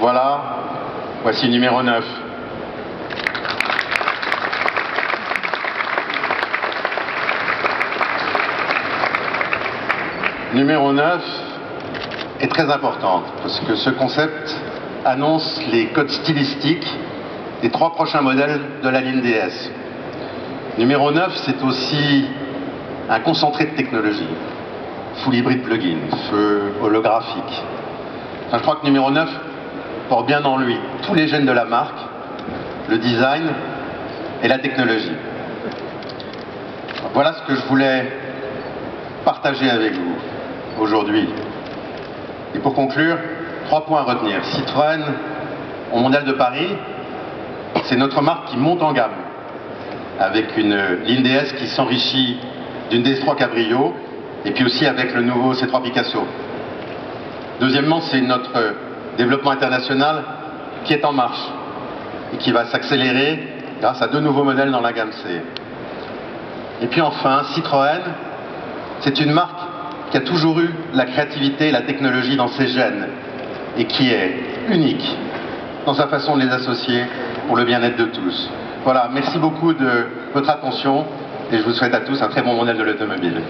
Voilà, voici numéro 9. Numéro 9 est très importante parce que ce concept annonce les codes stylistiques des trois prochains modèles de la ligne DS. Numéro 9, c'est aussi un concentré de technologie. Full hybrid plugin, feu holographique. Je crois que numéro 9 porte bien en lui tous les gènes de la marque, le design et la technologie. Voilà ce que je voulais partager avec vous aujourd'hui. Et pour conclure, trois points à retenir. Citroën, au Mondial de Paris, c'est notre marque qui monte en gamme, avec une ligne DS qui s'enrichit d'une DS3 Cabrio, et puis aussi avec le nouveau C3 Picasso. Deuxièmement, c'est notre développement international qui est en marche et qui va s'accélérer grâce à deux nouveaux modèles dans la gamme C. Et puis enfin, Citroën, c'est une marque qui a toujours eu la créativité et la technologie dans ses gènes et qui est unique dans sa façon de les associer pour le bien-être de tous. Voilà, merci beaucoup de votre attention et je vous souhaite à tous un très bon modèle de l'automobile.